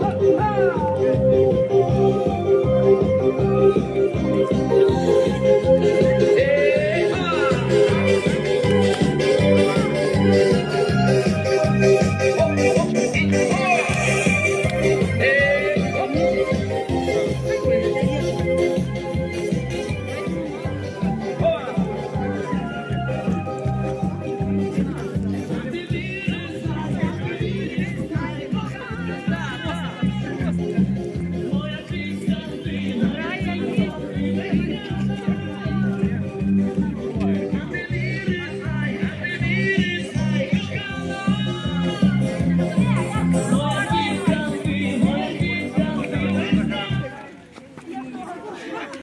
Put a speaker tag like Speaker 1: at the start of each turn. Speaker 1: Wow.